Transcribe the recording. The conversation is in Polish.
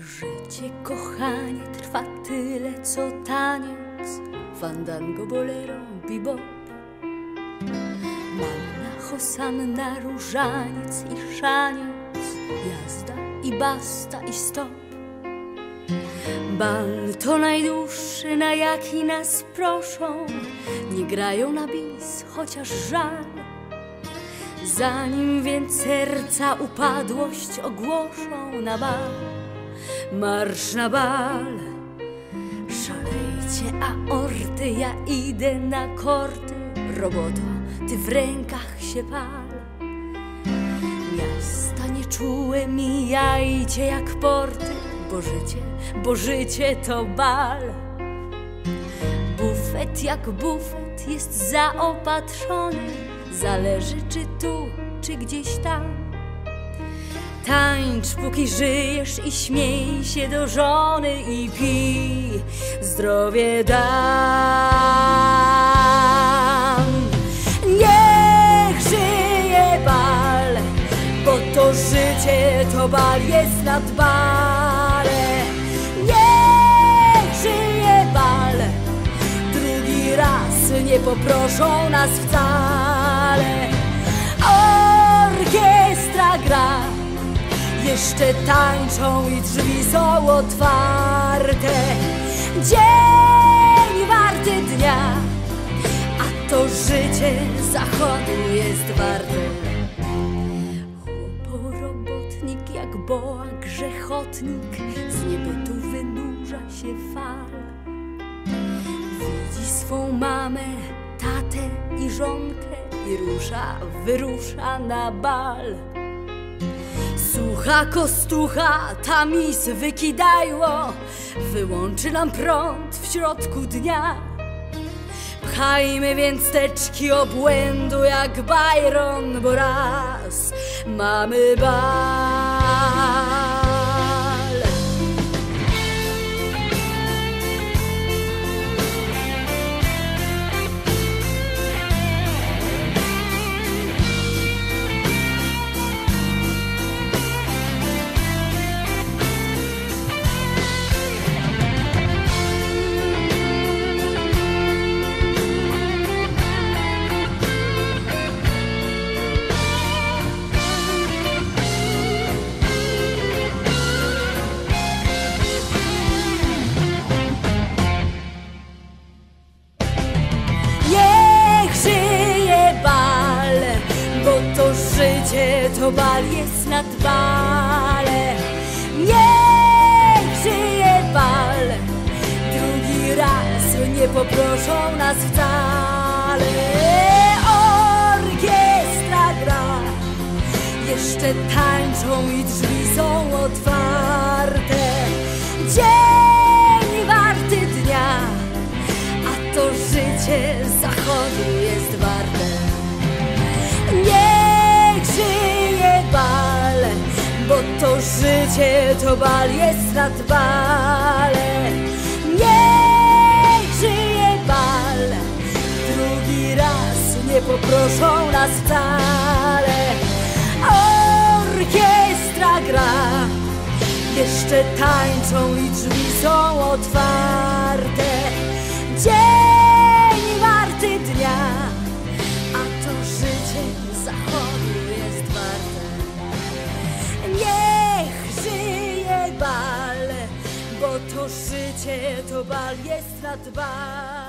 Życie, kochanie, trwa tyle, co taniec. Fandango, bolero, bebop. Manna, hosanna, różaniec i szaniec. Jazda i basta i stop. Bal to najdłuższy, na jaki nas proszą. Nie grają na bis, chociaż żal. Zanim więc serca upadłość ogłoszą na bal Marsz na bal. Szalejcie aorty, ja idę na korty. Roboto, ty w rękach się pal. Miasta nieczułe mijajcie jak porty Bo życie, bo życie to bal. Bufet jak bufet jest zaopatrzony. Zależy czy tu, czy gdzieś tam Tańcz póki żyjesz i śmiej się do żony i pij. Zdrowie dam. Niech żyje bal Bo to życie to bal jest nad bale. Niech żyje bal Drugi raz nie poproszą nas wcale jeszcze tańczą i drzwi są otwarte. Dzień warty dnia, a to życie zachodu jest warte. Chłoporobotnik jak boa grzechotnik, z niebytu wynurza się fal. Widzi swą mamę, tatę i żonkę i rusza, wyrusza na bal. Słucha kostucha, tamis wykidajło Wyłączy nam prąd w środku dnia. Pchajmy więc teczki obłędu jak Byron Bo raz mamy bal życie to bal jest nad bale. Niech żyje bal, drugi raz nie poproszą nas wcale. Orkiestra gra, jeszcze tańczą i drzwi są otwarte. Dzień warty dnia a to życie zachodu życie to bal jest nad bale. Niech żyje bal, drugi raz nie poproszą nas wcale. Orkiestra gra, jeszcze tańczą i drzwi są otwarte. Dzień życie to bal jest nad bal.